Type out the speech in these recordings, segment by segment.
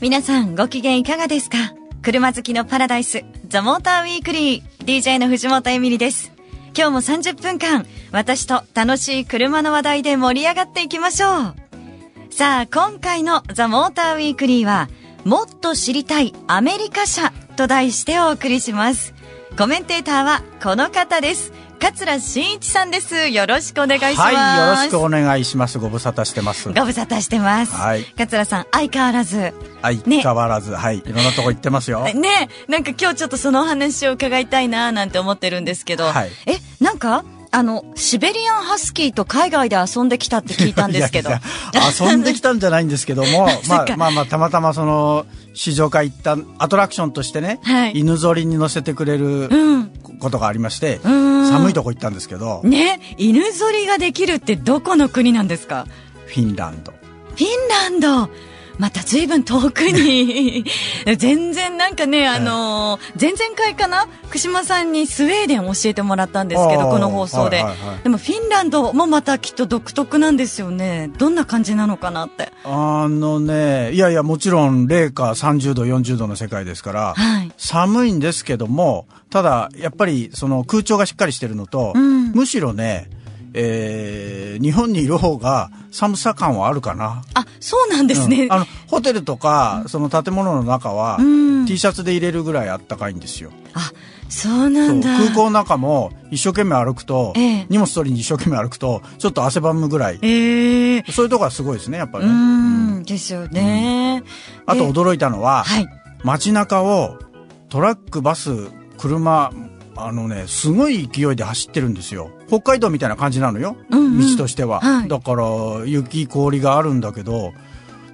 皆さんご機嫌いかがですか？車好きのパラダイス、ザ・モーター・ウィークリー、DJ の藤本エミリです。今日も30分間、私と楽しい車の話題で盛り上がっていきましょう。さあ、今回のザ・モーター・ウィークリーは、もっと知りたいアメリカ車と題してお送りします。コメンテーターはこの方です。桂真一さんです。よろしくお願いします。はい、よろしくお願いします。ご無沙汰してます。ご無沙汰してます。はい。桂さん、相変わらず。相変わらず、ね、はい。いろんなとこ行ってますよ。ね、なんか今日ちょっとそのお話を伺いたいななんて思ってるんですけど。はい。え、なんかあの、シベリアンハスキーと海外で遊んできたって聞いたんですけど。いやいや遊んできたんじゃないんですけども、まあまあまあ、たまたまその、試乗会行ったアトラクションとしてね、はい、犬ぞりに乗せてくれることがありまして、うん、寒いとこ行ったんですけど。ね、犬ぞりができるってどこの国なんですか？フィンランド。フィンランドまた随分遠くに 全然なんかね、あのー、前々回かな？福島さんにスウェーデン教えてもらったんですけど、この放送で、はいはいはい。でもフィンランドもまたきっと独特なんですよね。どんな感じなのかなって。あのね、いやいや、もちろん、零下30度、40度の世界ですから、はい、寒いんですけども、ただ、やっぱり、その空調がしっかりしてるのと、うん、むしろね、えー、日本にいる方が寒さ感はあるかな。あ、そうなんですね。うん、あの、ホテルとか、その建物の中は、うん、T シャツで入れるぐらいあったかいんですよ。あ、そうなんだ。空港の中も一生懸命歩くと、ええ、荷物取りに一生懸命歩くと、ちょっと汗ばむぐらい。ええ、そういうとこはすごいですね、やっぱりね。うん、ですよね。あと驚いたのは、はい、街中をトラック、バス、車、あのね、すごい勢いで走ってるんですよ。北海道みたいな感じなのよ。うんうん、道としては、はい、だから、雪氷があるんだけど、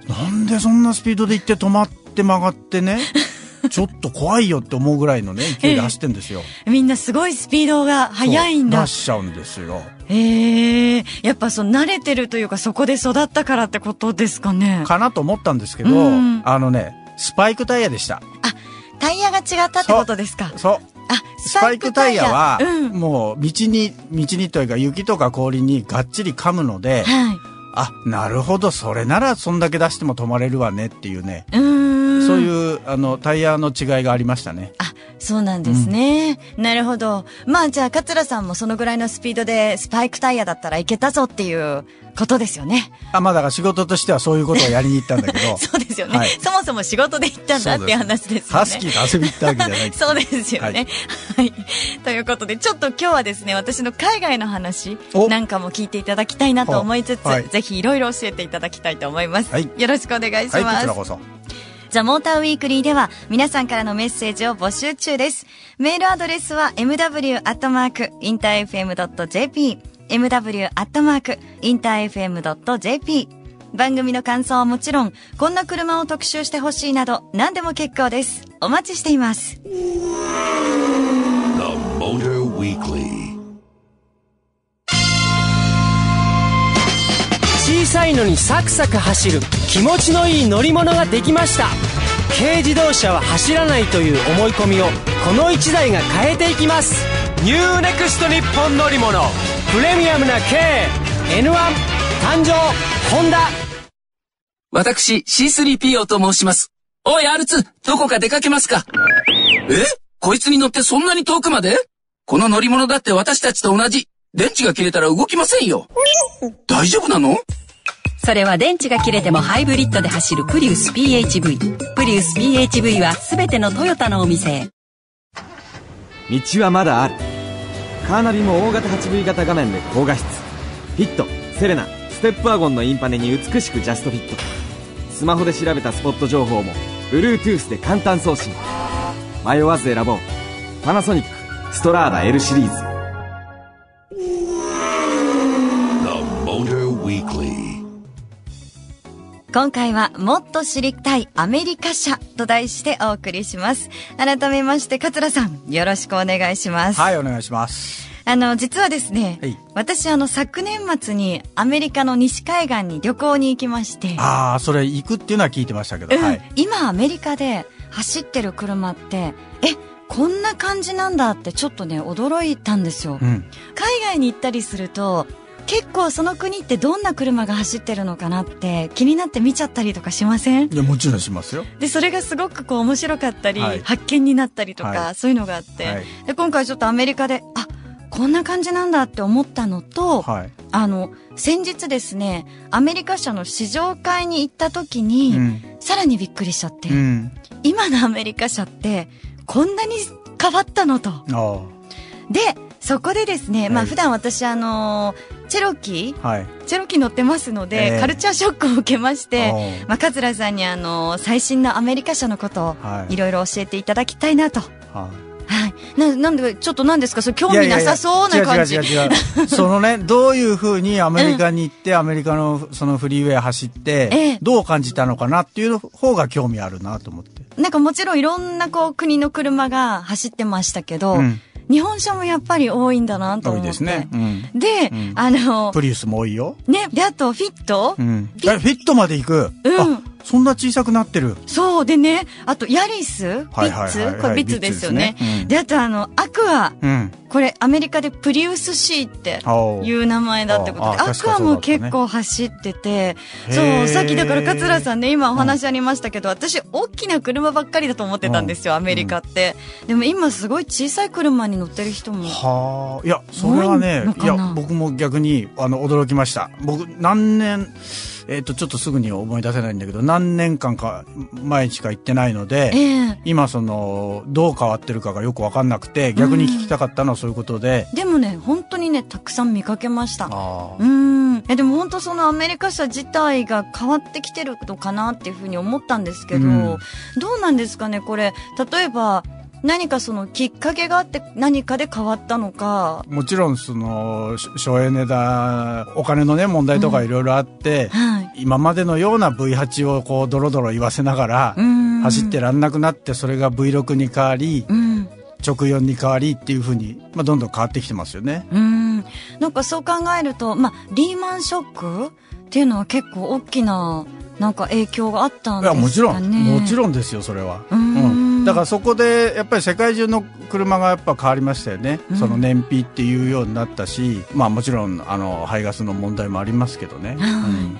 なんでそんなスピードで行って止まって曲がってね、ちょっと怖いよって思うぐらいのね、勢いで走ってんですよ。えー、みんなすごいスピードが速いんだ。出しちゃうんですよ。ええー、やっぱその慣れてるというかそこで育ったからってことですかね。かなと思ったんですけど、うん、あのね、スパイクタイヤでした。あ、タイヤが違ったってことですかそう。あ、スパイクタイヤは、もう道に、道にというか雪とか氷にがっちり噛むので、はい、あ、なるほど、それならそんだけ出しても止まれるわねっていうね。うそういう、あの、タイヤの違いがありましたね。あ、そうなんですね。うん、なるほど。まあじゃあ、桂さんもそのぐらいのスピードでスパイクタイヤだったらいけたぞっていうことですよね。あ、まあだから仕事としてはそういうことをやりに行ったんだけど。そうですよね、はい、そもそも仕事で行ったんだっていう話ですよね。ハスキーと遊び行ったわけじゃないそうですよね、はい。はい。ということで、ちょっと今日はですね、私の海外の話なんかも聞いていただきたいなと思いつつ、はい、ぜひいろいろ教えていただきたいと思います。はい、よろしくお願いします。はい、こちらこそ。ザ・モーターウィークリーでは皆さんからのメッセージを募集中です。メールアドレスは mw.interfm.jp mw.interfm.jp 番組の感想はもちろん、こんな車を特集してほしいなど、何でも結構です。お待ちしています。小さいのにサクサク走る気持ちのいい乗り物ができました。軽自動車は走らないという思い込みをこの1台が変えていきます。 New Next 日本乗り物。プレミアムな K-N1 誕生ホンダ。私 C3PO と申します。おい、アルツ、どこか出かけますか？え？こいつに乗ってそんなに遠くまで？この乗り物だって私たちと同じ。電池が切れたら動きませんよ。大丈夫なの？それは電池が切れてもハイブリッドで走るプリウス PHV。プリウス PHV は全てのトヨタのお店へ。道はまだある。カーナビも大型 8V 型画面で高画質フィットセレナステップワゴンのインパネに美しくジャストフィットスマホで調べたスポット情報も Bluetooth で簡単送信迷わず選ぼうパナソニックストラーダ L シリーズ今回はもっと知りたいアメリカ車と題してお送りします。改めまして、桂さん、よろしくお願いします。はい、お願いします。あの、実はですね、はい、私、あの、昨年末にアメリカの西海岸に旅行に行きまして。ああ、それ行くっていうのは聞いてましたけど、うん、はい。今、アメリカで走ってる車って、え、こんな感じなんだってちょっとね、驚いたんですよ。うん、海外に行ったりすると、結構その国ってどんな車が走ってるのかなって気になって見ちゃったりとかしません？いやもちろんしますよ。でそれがすごくこう面白かったり、はい、発見になったりとか、はい、そういうのがあって、はい、で今回ちょっとアメリカであこんな感じなんだって思ったのと、あの先日ですねアメリカ車の試乗会に行った時に、うん、さらにびっくりしちゃって、うん、今のアメリカ車ってこんなに変わったのと。でそこでですね、まあ普段私あのチェロキ？ー、はい、チェロキー乗ってますので、えー、カルチャーショックを受けまして、まあ桂さんにあの最新のアメリカ車のことをい。ろいろ教えていただきたいなと。はい。はい。な、なんで、ちょっと何ですか？それ興味なさそうな感じ。いやいや違う違う違う。そのね、どういうふうにアメリカに行って、うん、アメリカのそのフリーウェイ走って、ええ、どう感じたのかなっていう方が興味あるなと思って。なんかもちろんいろんなこう国の車が走ってましたけど、うん日本車もやっぱり多いんだなと思って。多いですね。うん、で、うん、あの、プリウスも多いよ。ね、で、あと、フィット、うん、フィットまで行く。うん。そんな小さくなってる。そう。でね、あと、ヤリス、ビッツ、これビッツですよね。でねうん、で、あと、あの、アクア、うん、これ、アメリカでプリウス C っていう名前だってことで、アクアも結構走ってて、そう、さっきだから桂さんね、今お話ありましたけど、私、大きな車ばっかりだと思ってたんですよ、アメリカって。でも今、すごい小さい車に乗ってる人も。はあ。いや、それはね、いや、僕も逆に、あの、驚きました。僕、何年、えっ、ー、と、ちょっとすぐに思い出せないんだけど、何年間か前しか行ってないので、えー、今その、どう変わってるかがよくわかんなくて、逆に聞きたかったのはそういうことで。でもね、本当にね、たくさん見かけました。うん。え、でも本当そのアメリカ車自体が変わってきてるのかなっていうふうに思ったんですけど、うん、どうなんですかね、これ。例えば、何かそのきっかけがあって何かで変わったのかもちろんその省エネだお金のね問題とかいろいろあって、うんはい、今までのような V8 をこうドロドロ言わせながら走ってらんなくなってそれが V6 に変わり、うん、直4に変わりっていうふうに、まあ、どんどん変わってきてますよね。うん。なんかそう考えると、まあ、リーマンショックっていうのは結構大きななんか影響があったんですかね。いやもちろん。もちろんですよそれは。うん。だからそこでやっぱり世界中の車がやっぱ変わりましたよね、うん、その燃費っていうようになったし、まあもちろんあの排ガスの問題もありますけどね。うん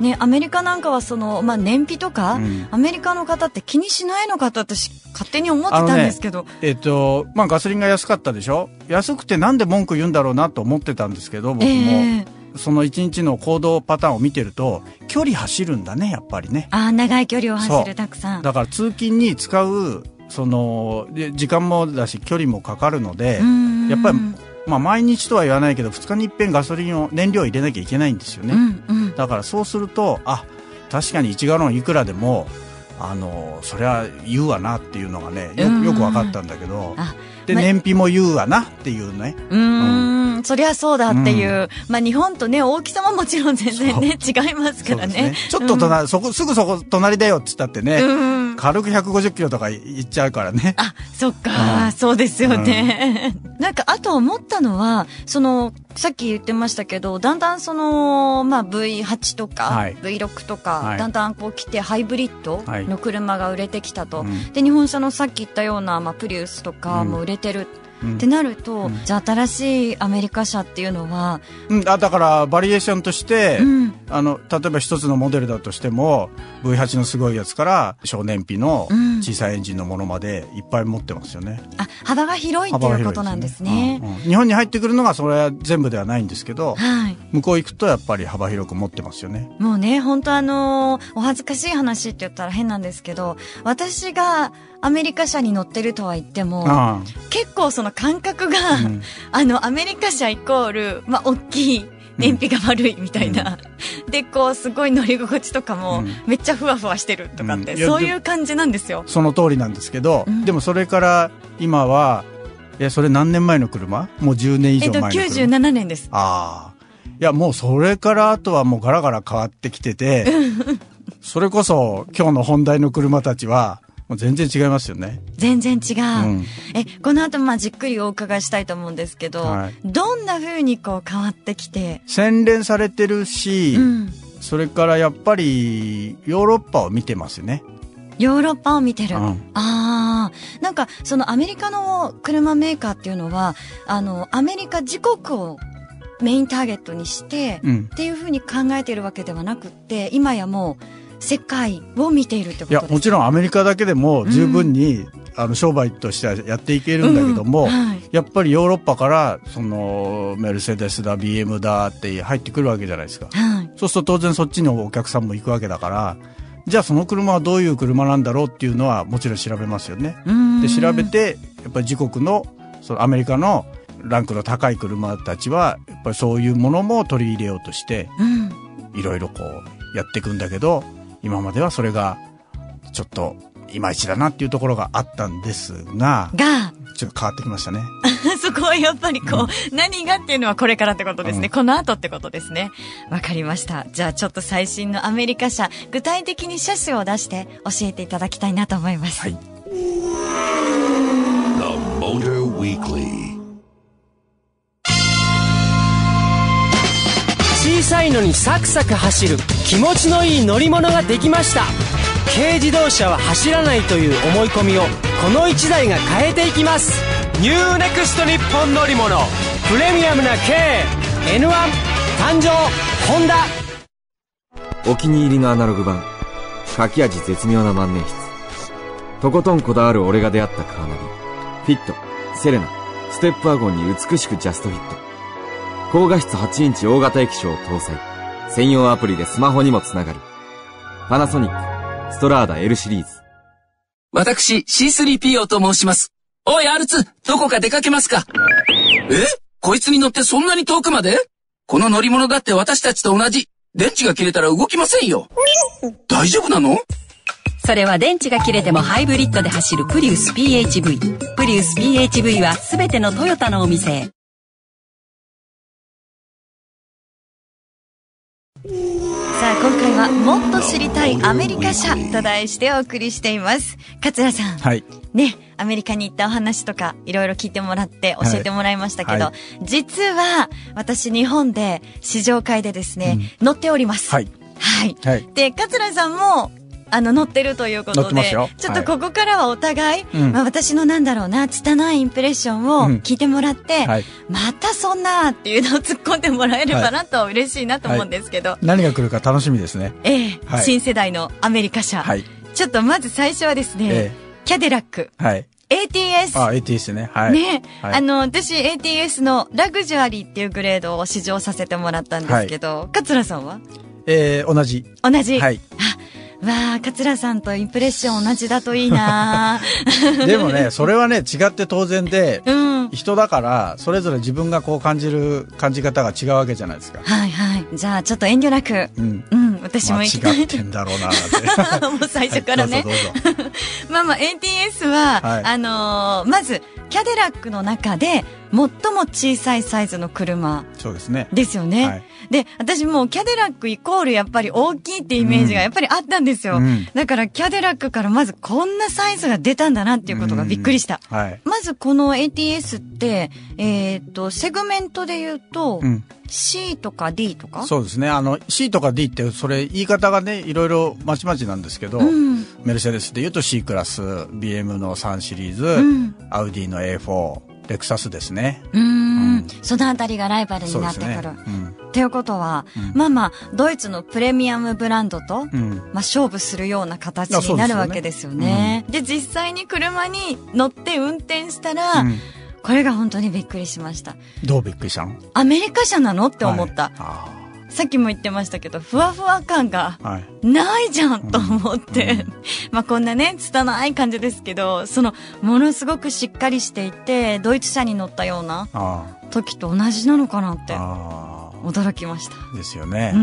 ね、アメリカなんかはその、まあ、燃費とか、うん、アメリカの方って気にしないのかと私、勝手に思ってたんですけど。ね、えっ、ー、と、まあ、ガソリンが安かったでしょ？安くてなんで文句言うんだろうなと思ってたんですけど、僕も。えーその一日の行動パターンを見てると距離走るんだねやっぱりね。ああ長い距離を走るたくさん。だから通勤に使うその時間もだし距離もかかるのでやっぱりまあ、毎日とは言わないけど2日にいっぺんガソリンを燃料入れなきゃいけないんですよね、うんうん、だからそうするとあ確かに1ガロンいくらでもあのそれは言うわなっていうのがねよよく分かったんだけどで、燃費も言うわなっていうね。うんそりゃそうだっていう、うん、まあ日本とね、大きさももちろん全然ね、違いますからね。ね。ちょっと隣、うん、そこ、すぐそこ隣だよって言ったってね、うん、軽く150キロとかいっちゃうからね。あ、そっか、そうですよね。なんか、あと思ったのは、その、さっき言ってましたけど、だんだんその、まあ V8 とか、はい、V6 とか、はい、だんだんこう来てハイブリッドの車が売れてきたと。はい、で、日本車のさっき言ったような、まあプリウスとかも売れてる。ってなると、じゃあ新しいアメリカ車っていうのは、うん、あだからバリエーションとして、あの例えば一つのモデルだとしても V8 のすごいやつから小燃費の小さいエンジンのものまでいっぱい持ってますよね、あ幅が広いっていうことなんですね、うん。うん、日本に入ってくるのがそれは全部ではないんですけど、はい、向こう行くとやっぱり幅広く持ってますよね。もうね本当あのお恥ずかしい話って言ったら変なんですけど私がアメリカ車に乗ってるとは言っても、結構その感覚が、うん、あの、アメリカ車イコール、まあ、大きい、燃費が悪いみたいな。うん、で、こう、すごい乗り心地とかも、めっちゃふわふわしてるとかって、うん、そういう感じなんですよ。その通りなんですけど、でもそれから今は、いや、それ何年前の車？もう10年以上前の車。えっと、97年です。ああ。いや、もうそれからあとはもうガラガラ変わってきてて、それこそ今日の本題の車たちは、もう全然違いますよね。全然違う。うん、え、この後、まあ、じっくりお伺いしたいと思うんですけど、はい、どんな風にこう変わってきて？洗練されてるし、うん、それからやっぱり、ヨーロッパを見てますね。ヨーロッパを見てる。うん、ああ。なんか、そのアメリカの車メーカーっていうのは、あの、アメリカ自国をメインターゲットにして、うん、っていうふうに考えているわけではなくって、今やもう、世界を見ているってことですいや、もちろんアメリカだけでも十分に、うん、あの、商売としてはやっていけるんだけども、うん。はい、やっぱりヨーロッパから、その、メルセデスだ、BM だって入ってくるわけじゃないですか。はい、そうすると当然そっちのお客さんも行くわけだから、じゃあその車はどういう車なんだろうっていうのはもちろん調べますよね。で、調べて、やっぱり自国の、そのアメリカのランクの高い車たちは、やっぱりそういうものも取り入れようとして、いろいろこうやっていくんだけど、今まではそれが、ちょっと、いまいちだなっていうところがあったんですが、が、ちょっと変わってきましたね。そこはやっぱりこう、うん、何がっていうのはこれからってことですね。うん、この後ってことですね。わかりました。じゃあちょっと最新のアメリカ車、具体的に車種を出して教えていただきたいなと思います。はい。さいのにサクサク走る気持ちのいい乗り物ができました。軽自動車は走らないという思い込みをこの1台が変えていきます。 New Next 日本乗り物。プレミアムな軽。 N-ONE 誕生。ホンダ。お気に入りのアナログ盤。書き味絶妙な万年筆。とことんこだわる俺が出会ったカーナビ。フィット。セレナ。ステップワゴンに美しくジャストフィット。高画質8インチ大型液晶を搭載専用アプリでスマホにもつながるパナソニックストラーダ L シリーズ私 C3PO と申しますおい、アルツ、どこか出かけますか？え？こいつに乗ってそんなに遠くまで？この乗り物だって私たちと同じ。電池が切れたら動きませんよ。大丈夫なの？それは電池が切れてもハイブリッドで走るプリウス PHV。プリウス PHV は全てのトヨタのお店へ。さあ、今回はもっと知りたいアメリカ車と題してお送りしています。桂さん。はい。ね、アメリカに行ったお話とかいろいろ聞いてもらって教えてもらいましたけど、はい、実は私日本で試乗会でですね、うん、乗っております。はい。はい。はい、で、桂さんもあの、乗ってるということで、ちょっとここからはお互い、はい、まあ、私のなんだろうな、拙いインプレッションを聞いてもらって、うんはい、またそんなっていうのを突っ込んでもらえればなと、嬉しいなと思うんですけど、はい、何が来るか楽しみですね。ええ新世代のアメリカ車。ちょっとまず最初はですね、えキャデラック。はい。ATS。あ、ATS ね。はい。ね。はい、あの、私 ATS のラグジュアリーっていうグレードを試乗させてもらったんですけど、桂さんは？えー、同じ。同じ。はい。あ、わあ、桂さんとインプレッション同じだといいな でもね、それはね、違って当然で、うん、人だから、それぞれ自分がこう感じる感じ方が違うわけじゃないですか。はいはい。じゃあ、ちょっと遠慮なく、うん、うん、私も行きたい。違ってんだろうなって。もう最初からね。はい、まあまあ、ATS は、はい、あのー、まず、キャデラックの中で、最も小さいサイズの車。そうですね。ですよね。はい、で、私もキャデラックイコールやっぱり大きいってイメージがやっぱりあったんですよ。うん、だからキャデラックからまずこんなサイズが出たんだなっていうことがびっくりした。うん、はい、まずこの ATS って、えっ、ー、と、セグメントで言うと、うん C とか D とか？そうですね。あの、C とか D って、それ言い方がね、いろいろまちまちなんですけど、うん、メルセデスで言うと C クラス、BM の3シリーズ、うん、アウディの A4、レクサスですね。うん。うん、そのあたりがライバルになってくる。ね。うん、っていうことは、うん、まあまあ、ドイツのプレミアムブランドと、うん、まあ勝負するような形になるわけですよね。で、ね、実際に車に乗って運転したら、これが本当にびっくりしました。どうびっくりしたのアメリカ車なのって思った。はい。さっきも言ってましたけど、ふわふわ感がないじゃんと思って、うん。うん、まあこんなね、拙い感じですけど、その、ものすごくしっかりしていて、ドイツ車に乗ったような時と同じなのかなって、驚きました。ですよね。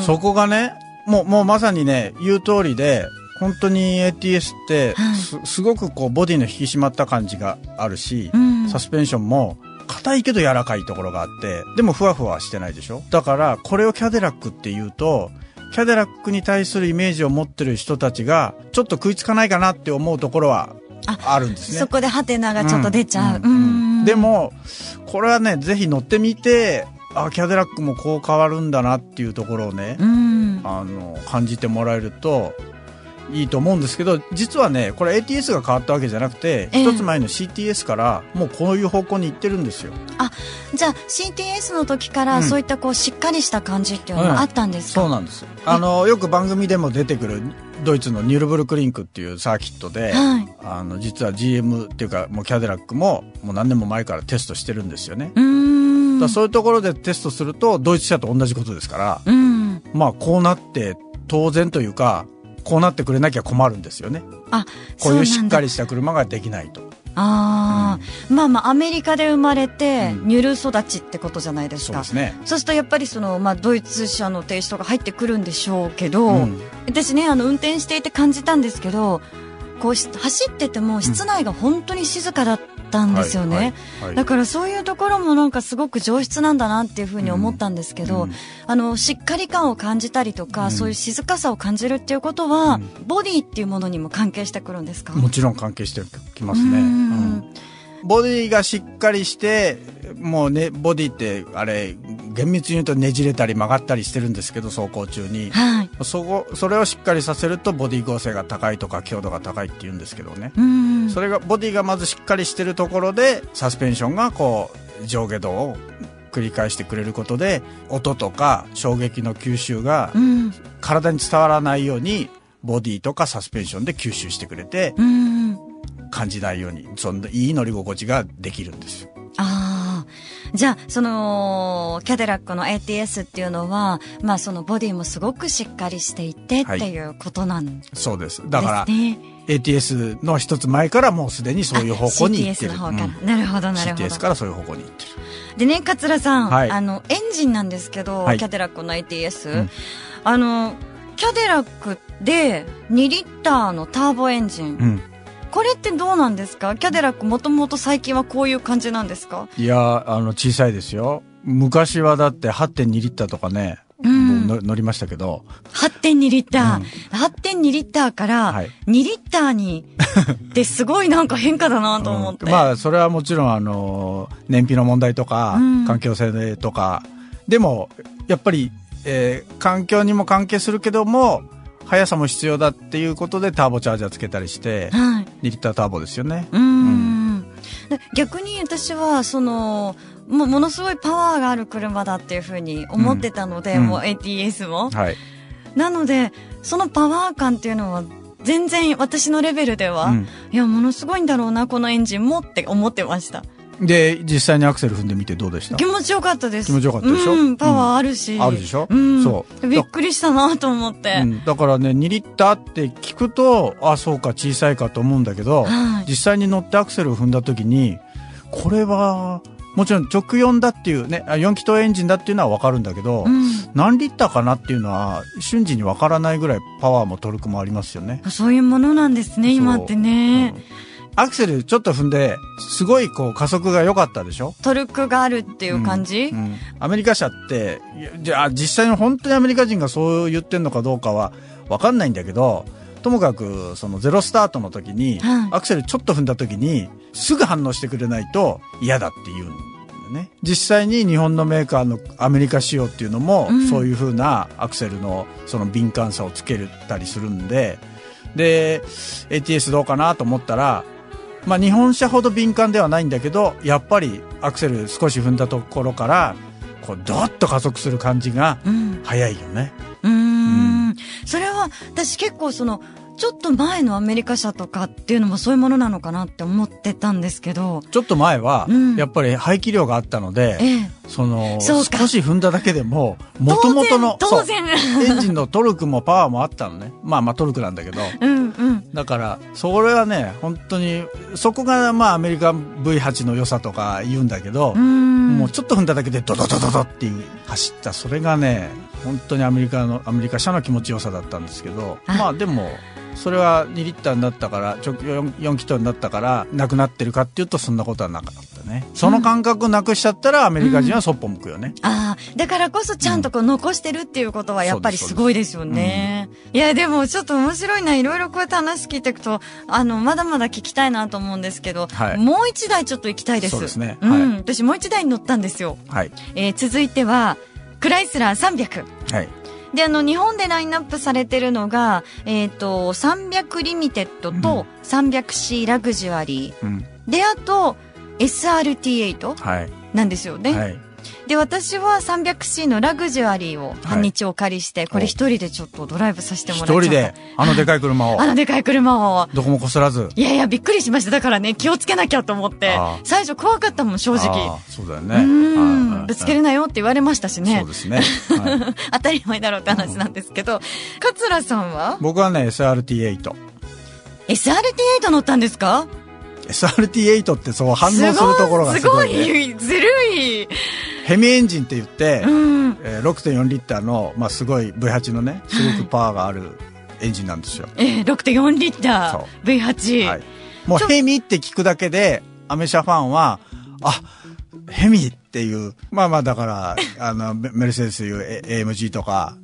そこがね、もう、もうまさにね、言う通りで、本当に ATS って、す、すごくこう、ボディの引き締まった感じがあるし、サスペンションも、硬いけど柔らかいところがあって、でもふわふわしてないでしょ？だから、これをキャデラックって言うと、キャデラックに対するイメージを持ってる人たちが、ちょっと食いつかないかなって思うところはあるんですね。そこでハテナがちょっと出ちゃう。でも、これはね、ぜひ乗ってみて、あ、キャデラックもこう変わるんだなっていうところをね、あの、感じてもらえると、いいと思うんですけど実はねこれ ATS が変わったわけじゃなくて、えー、一つ前の CTS からもうこういう方向に行ってるんですよ。あじゃあ CTS の時からそういったこうしっかりした感じっていうのがあったんですか、うんうん、そうなんです。あのよく番組でも出てくるドイツのニュルブルクリンクっていうサーキットで、はい、あの実は GM っていうかもうキャデラックももう何年も前からテストしてるんですよね。だそういうところでテストするとドイツ車と同じことですから、うん、まあこうなって当然というかこうなってくれなきゃ困るんですよね。あこういうしっかりした車ができないと。ああ、うん、まあまあアメリカで生まれて、ニュル育ちってことじゃないですか。そうですね。そうするとやっぱりその、まあドイツ車のテイストが入ってくるんでしょうけど、うん、私ね、あの運転していて感じたんですけど、こう走ってても室内が本当に静かだったんですよね、はいはいはい、だからそういうところもなんかすごく上質なんだなっていうふうに思ったんですけど、うん、あのしっかり感を感じたりとか、うん、そういう静かさを感じるっていうことは、うん、ボディっていうものにも関係してくるんですか？もちろん関係してきますね。ボディがしっかりして、もうね、ボディって、あれ、厳密に言うとねじれたり曲がったりしてるんですけど、走行中に。はい。そこ、それをしっかりさせると、ボディ剛性が高いとか、強度が高いって言うんですけどね。うん。それが、ボディがまずしっかりしてるところで、サスペンションがこう、上下動を繰り返してくれることで、音とか衝撃の吸収が、体に伝わらないように、ボディとかサスペンションで吸収してくれて、感じないように、そのいい乗り心地ができるんですよ。ああ。じゃあ、その、キャデラックの ATS っていうのは、まあそのボディもすごくしっかりしていてっていうことなんですね。そうです。だから、ATS の一つ前からもうすでにそういう方向に行ってる。CTS の方から。うん、なるほど、なるほど。CTS からそういう方向に行ってる。でね、桂さん、はい、あの、エンジンなんですけど、はい、キャデラックの ATS、うん、あの、キャデラックで2リッターのターボエンジン。うんこれってどうなんですか？キャデラックもともと最近はこういう感じなんですか？いや、あの、小さいですよ。昔はだって8.2リッターとかね、うん、乗りましたけど。8.2リッター。うん、8.2リッターから2リッターに、ってすごいなんか変化だなと思って。うん、まあ、それはもちろん、あの、燃費の問題とか、環境性とか、でも、やっぱり、えー、環境にも関係するけども、速さも必要だっていうことでターボチャージャーつけたりして、はい、2リッターターボですよね。うん,、逆に私は、その、もものすごいパワーがある車だっていうふうに思ってたので、うん、もう ATS も。はい。なので、そのパワー感っていうのは全然私のレベルでは、うん、いや、ものすごいんだろうな、このエンジンもって思ってました。で、実際にアクセル踏んでみてどうでした？気持ちよかったです。気持ちよかったでしょ、うん、パワーあるし、うん、あるでしょ、うん、そう。びっくりしたなと思って、うん、だからね、2リッターって聞くと、あ、そうか、小さいかと思うんだけど、はい、実際に乗ってアクセルを踏んだ時に、これは、もちろん直4だっていうね、4気筒エンジンだっていうのはわかるんだけど、うん、何リッターかなっていうのは瞬時にわからないぐらいパワーもトルクもありますよね。そういうものなんですね、今ってね。うんアクセルちょっと踏んで、すごいこう加速が良かったでしょ？トルクがあるっていう感じ、うんうん、アメリカ車って、じゃあ実際に本当にアメリカ人がそう言ってんのかどうかはわかんないんだけど、ともかくそのゼロスタートの時に、アクセルちょっと踏んだ時に、すぐ反応してくれないと嫌だって言うんだよね。実際に日本のメーカーのアメリカ仕様っていうのも、うん、そういう風なアクセルのその敏感さをつけたりするんで、で、ATS どうかなと思ったら、まあ、日本車ほど敏感ではないんだけどやっぱりアクセル少し踏んだところからこうドッと加速する感じが早いよね。うん、ん、それは私結構そのちょっと前のアメリカ車とかっていうのもそういうものなのかなって思ってたんですけど。ちょっと前は、やっぱり排気量があったので、ええ、その少し踏んだだけでも、もともとの、当然。エンジンのトルクもパワーもあったのね。まあまあトルクなんだけど。うんうん。だから、それはね、本当に、そこがまあアメリカ V8 の良さとか言うんだけど、うもうちょっと踏んだだけでドドドドドっていう走った、それがね、本当にアメリカの、アメリカ車の気持ちよさだったんですけど、まあでも、それは2リッターになったから、4, 4気筒になったから、なくなってるかっていうと、そんなことはなかったね。その感覚なくしちゃったらアメリカ人はそっぽ向くよね。うん、ああ、だからこそちゃんとこう残してるっていうことはやっぱりすごいですよね。いや、でもちょっと面白いな。いろいろこうやって話聞いていくと、あの、まだまだ聞きたいなと思うんですけど、はい、もう一台ちょっと行きたいです。そうですね。うん。私もう一台に乗ったんですよ。はい。えー、続いては、クライスラー300。はい。で、あの、日本でラインナップされてるのが、えっ、ー、と、300リミテッドと 300C ラグジュアリー。うん、で、あと、SRT8 なんですよね。はい、はいで、私は 300C のラグジュアリーを半日お借りして、これ一人でちょっとドライブさせてもらっちゃ一人で？あのでかい車を？あのでかい車を。どこもこすらず？いやいや、びっくりしました。だからね、気をつけなきゃと思って。最初怖かったもん、正直。そうだよね。うん。ぶつけるなよって言われましたしね。そうですね。当たり前だろうって話なんですけど、桂さんは？僕はね、SRT8。SRT8 乗ったんですか？SRT8 ってそう反応するところがすごい、ね、すごい、ずるい。ヘミエンジンって言って、うん、えー、6.4リッターの、まあ、すごい V8 のね、すごくパワーがあるエンジンなんですよ。えー、6.4リッター、V8。はい。もうヘミって聞くだけで、アメ車ファンは、あ、ヘミっていう、まあまあだから、あの、メルセデスいう AMG とか、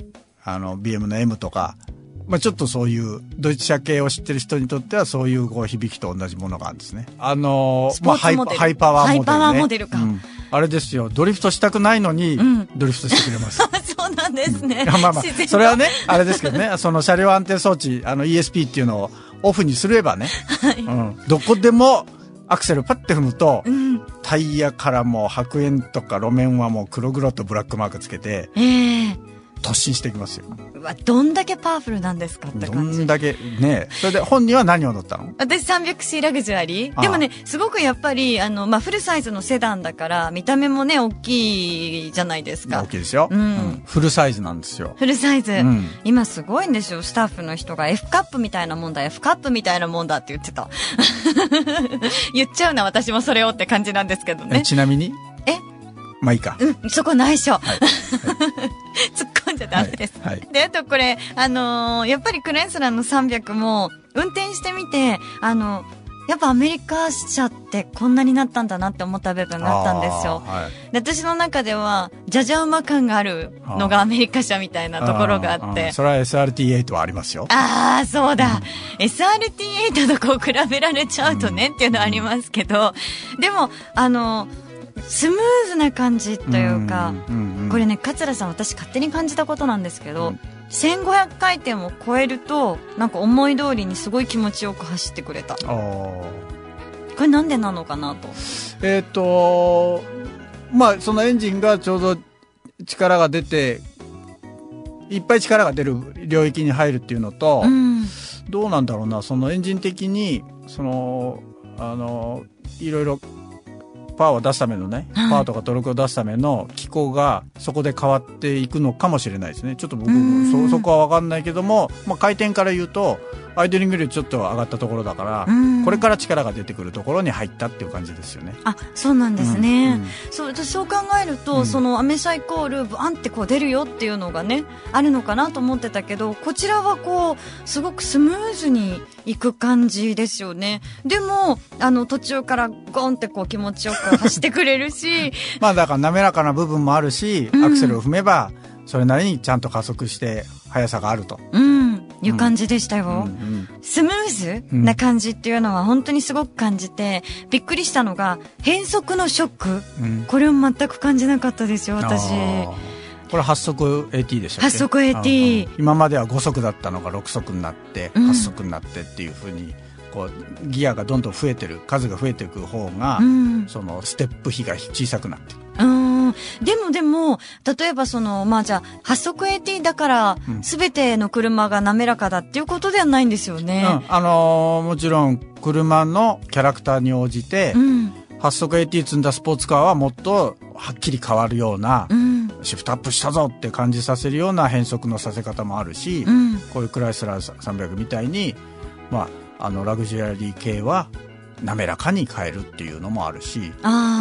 あの、BM の M とか、まあちょっとそういう、ドイツ車系を知ってる人にとってはそういうこう響きと同じものがあるんですね。あのまあハイハイパワーモデル、ね。ハイパワーモデルか。うん。あれですよ、ドリフトしたくないのに、ドリフトしてくれます。そうなんですね。まあまあ、それはね、あれですけどね、その車両安定装置、あの ESP っていうのをオフにすればね、はい、うん、どこでもアクセルパッて踏むと、うん、タイヤからもう白煙とか路面はもう黒々とブラックマークつけて、えー突進していきますよ。わ、どんだけパワフルなんですかって感じ。どんだけ、ねそれで本人は何を乗ったの？私 300C ラグジュアリーでもね、すごくやっぱり、あの、まあ、フルサイズのセダンだから、見た目もね、大きいじゃないですか。大きいですよ。うん。うん、フルサイズなんですよ。フルサイズ。うん、今すごいんですよ、スタッフの人が F カップみたいなもんだ、F カップみたいなもんだって言ってた。言っちゃうな、私もそれをって感じなんですけどね。ちなみに？え？まあいいか。うん、そこ内緒。はい。はい、ゃダメです。はい。はい、で、あとこれ、あのー、やっぱりクレンスランの300も、運転してみて、あの、やっぱアメリカ車ってこんなになったんだなって思った部分があったんですよ。はい、で私の中では、じゃじゃ馬感があるのがアメリカ車みたいなところがあって。それは SRT8 はありますよ。ああ、そうだ。うん、SRT8 とこう比べられちゃうとねっていうのはありますけど、でも、あの、スムーズな感じというか、これね桂さん私勝手に感じたことなんですけど、うん、1500回転を超えるとなんか思い通りにすごい気持ちよく走ってくれた。これなんでなのかなと。えっ、とまあそのエンジンがちょうど力が出ていっぱい力が出る領域に入るっていうのと、うん、どうなんだろうなそのエンジン的にそのあのいろいろパワーを出すためのね、パワーとかトルクを出すための機構がそこで変わっていくのかもしれないですね。ちょっと僕そ、そこは分かんないけども、まあ、回転から言うと、アイドリングよりちょっと上がったところだから、これから力が出てくるところに入ったっていう感じですよね。あ、そうなんですね。うんうん、そうそう考えると、うん、そのアメ車イコールバンってこう出るよっていうのがねあるのかなと思ってたけど、こちらはこうすごくスムーズにいく感じですよね。でもあの途中からゴンってこう気持ちよく走ってくれるし、まあだから滑らかな部分もあるし、アクセルを踏めばそれなりにちゃんと加速して速さがあると。うんいう感じでしたよ。うんうん、スムーズな感じっていうのは本当にすごく感じて、びっくりしたのが、変速のショック、うん、これを全く感じなかったですよ、私。これ発速 AT でしたっけ？発速 AT。今までは5速だったのが6速になって、8速になってっていうふうに、こうギアがどんどん増えてる数が増えていく方が、うん、そのステップ比が小さくなってうん。でもでも例えばそのまあじゃあ発速 AT だからすべての車が滑らかだっていうことではないんですよね、うん、あのー、もちろん車のキャラクターに応じて、うん、発速 AT 積んだスポーツカーはもっとはっきり変わるような、うん、シフトアップしたぞって感じさせるような変速のさせ方もあるし、こういうクライスラー300みたいにまああのラグジュアリー系は滑らかに変えるっていうのもあるし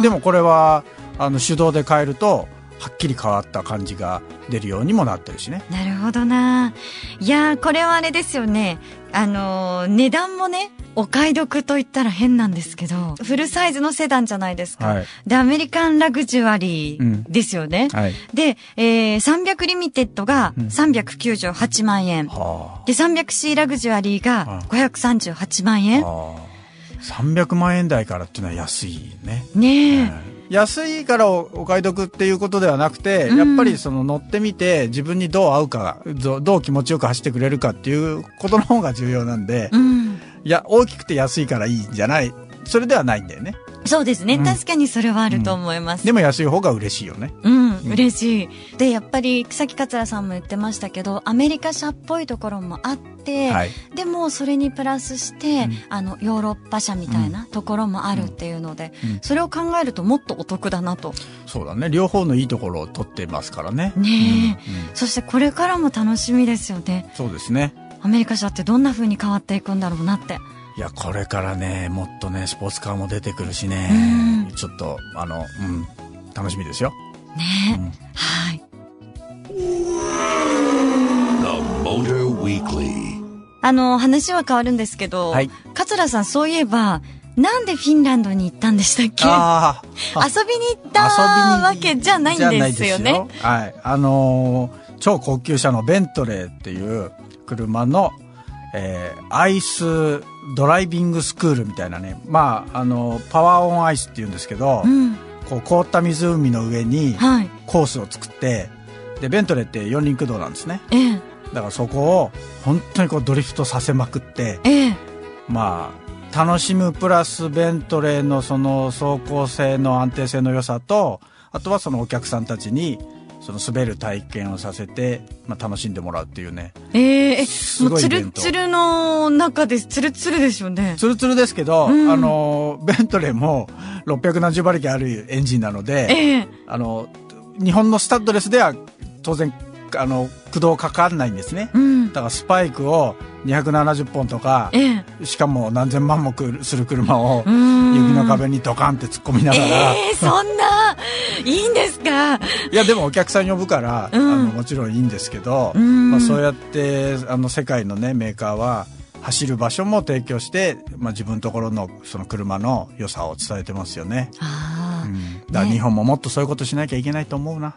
でもこれはあの手動で変えるとはっきり変わった感じが出るようにもなってるしね。なるほどな。いやこれはあれですよね。あの値段もねお買い得と言ったら変なんですけど、フルサイズのセダンじゃないですか。はい、で、アメリカンラグジュアリーですよね。うんはい、で、えー、300リミテッドが398万円。うん、で、300C ラグジュアリーが538万円。300万円台からっていうのは安いね。ねえ。安いからお買い得っていうことではなくて、うん、やっぱりその乗ってみて自分にどう合うかどう気持ちよく走ってくれるかっていうことの方が重要なんで、うん、いや大きくて安いからいいんじゃない。それではないんだよね。そうですね、うん、確かにそれはあると思います。でも安い方が嬉しいよね。うん、嬉しい。で、やっぱり草木桂さんも言ってましたけど、アメリカ車っぽいところもあって、はい、でもそれにプラスして、うん、あの、ヨーロッパ車みたいなところもあるっていうので、それを考えるともっとお得だなと。そうだね。両方のいいところを取ってますからね。ねえ、そしてこれからも楽しみですよね。そうですね。アメリカ車ってどんな風に変わっていくんだろうなって。いや、これからね、もっとね、スポーツカーも出てくるしね、ちょっと、あの、うん、楽しみですよ。ね、うん、はい。あの、話は変わるんですけど、はい、桂さん、そういえば、なんでフィンランドに行ったんでしたっけ？遊びに行ったわけじゃないんですよね。よ。はい。あのー、超高級車のベントレーっていう車の、えー、アイスドライビングスクールみたいなね、まあ、あの、パワーオンアイスって言うんですけど、うん、こう凍った湖の上にコースを作って、はい、で、ベントレーって四輪駆動なんですね。ええ、だからそこを本当にこうドリフトさせまくって、ええ、まあ、楽しむプラスベントレーのその走行性の安定性の良さと、あとはそのお客さんたちにその滑る体験をさせて、まあ、楽しんでもらうっていうね。ええー、もうツルツルの中です。ツルツルですよね。ツルツルですけど、うん、あの、ベントレーも670馬力あるエンジンなので、えー、あの、日本のスタッドレスでは当然、あの、駆動かかんないんですね。うん、だからスパイクを270本とか、ええ、しかも何千万もする車を雪の壁にドカンって突っ込みながら。えー、そんないいんですか？いやでもお客さん呼ぶから、うん、あのもちろんいいんですけど、まあ、そうやってあの世界のねメーカーは走る場所も提供して、まあ、自分のところのその車の良さを伝えてますよね。あうん、だから日本ももっとそういうことしなきゃいけないと思うな。あ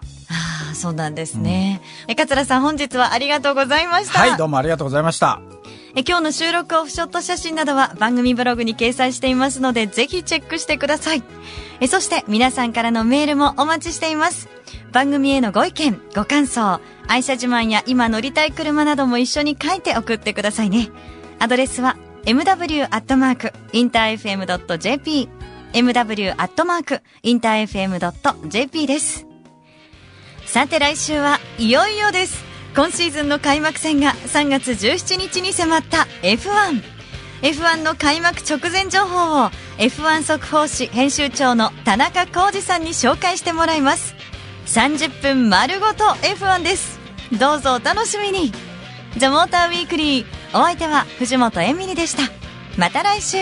あ、そうなんですね。うん、え、桂さん本日はありがとうございました。はい、どうもありがとうございました。え今日の収録オフショット写真などは番組ブログに掲載していますので、ぜひチェックしてください。えそして皆さんからのメールもお待ちしています。番組へのご意見、ご感想、愛車自慢や今乗りたい車なども一緒に書いて送ってくださいね。アドレスは mw.interfm.jp mw.interfm.jp です。さて来週はいよいよです。今シーズンの開幕戦が3月17日に迫った F1。F1 の開幕直前情報を F1 速報誌編集長の田中浩二さんに紹介してもらいます。30分丸ごと F1 です。どうぞお楽しみに。ザ・モーターウィークリー。お相手は藤本エミリでした。また来週。